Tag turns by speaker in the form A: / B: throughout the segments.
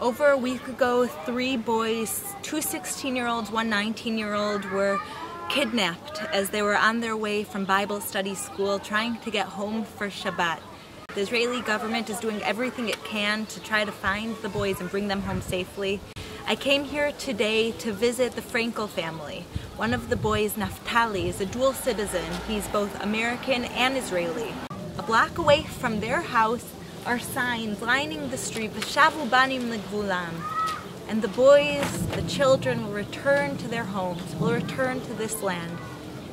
A: Over a week ago, three boys, two 16 year olds, one 19 year old, were kidnapped as they were on their way from Bible study school trying to get home for Shabbat. The Israeli government is doing everything it can to try to find the boys and bring them home safely. I came here today to visit the Frenkel family. One of the boys, Naftali, is a dual citizen. He's both American and Israeli. A block away from their house are signs lining the street, V'shavu banim legvulam. And the boys, the children will return to their homes, will return to this land.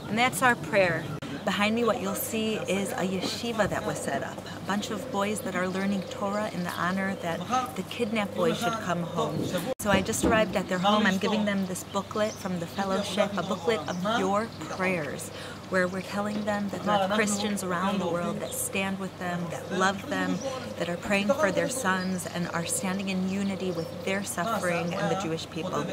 A: And that's our prayer. Behind me, what you'll see is a yeshiva that was set up. A bunch of boys that are learning Torah in the honor that the kidnapped boys should come home. So I just arrived at their home. I'm giving them this booklet from the fellowship, a booklet of your prayers, where we're telling them that there are Christians around the world that stand with them, that love them, that are praying for their sons, and are standing in unity with their suffering and the Jewish people.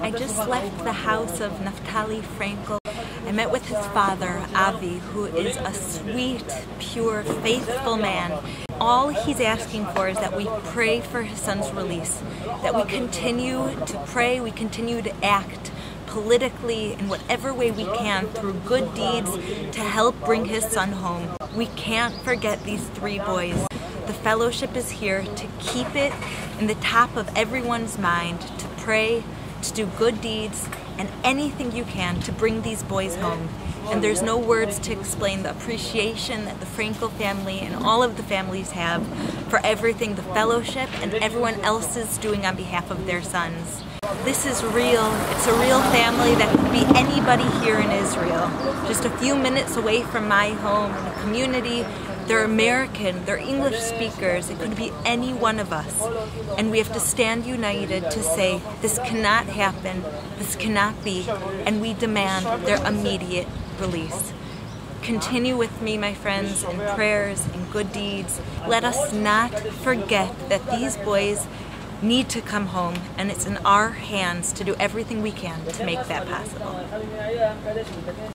A: I just left the house of Naftali Frenkel. I met with his father, Avi, who is a sweet, pure, faithful man. All he's asking for is that we pray for his son's release, that we continue to pray, we continue to act politically in whatever way we can through good deeds to help bring his son home. We can't forget these three boys. The fellowship is here to keep it in the top of everyone's mind, to pray, to do good deeds, and anything you can to bring these boys home. And there's no words to explain the appreciation that the Frenkel family and all of the families have for everything the fellowship and everyone else is doing on behalf of their sons. This is real. It's a real family that could be anybody here in Israel. Just a few minutes away from my home the community they're American, they're English speakers, it could be any one of us. And we have to stand united to say, this cannot happen, this cannot be, and we demand their immediate release. Continue with me, my friends, in prayers and good deeds. Let us not forget that these boys need to come home, and it's in our hands to do everything we can to make that possible.